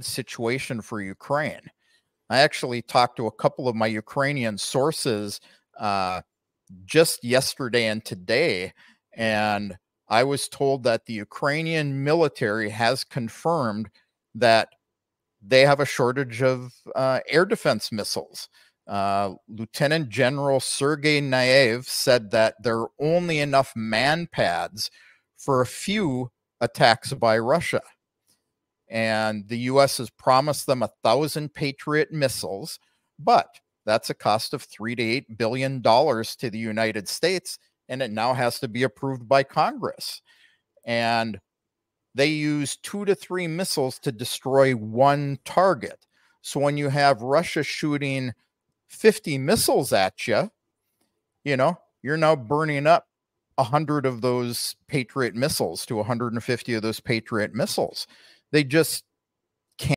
situation for Ukraine. I actually talked to a couple of my Ukrainian sources uh, just yesterday and today, and I was told that the Ukrainian military has confirmed that they have a shortage of uh, air defense missiles. Uh, Lieutenant General Sergei Naev said that there are only enough MANPADS for a few attacks by Russia. And the US has promised them a thousand Patriot missiles, but that's a cost of three to eight billion dollars to the United States, and it now has to be approved by Congress. And they use two to three missiles to destroy one target. So when you have Russia shooting 50 missiles at you, you know, you're now burning up 100 of those Patriot missiles to 150 of those Patriot missiles. They just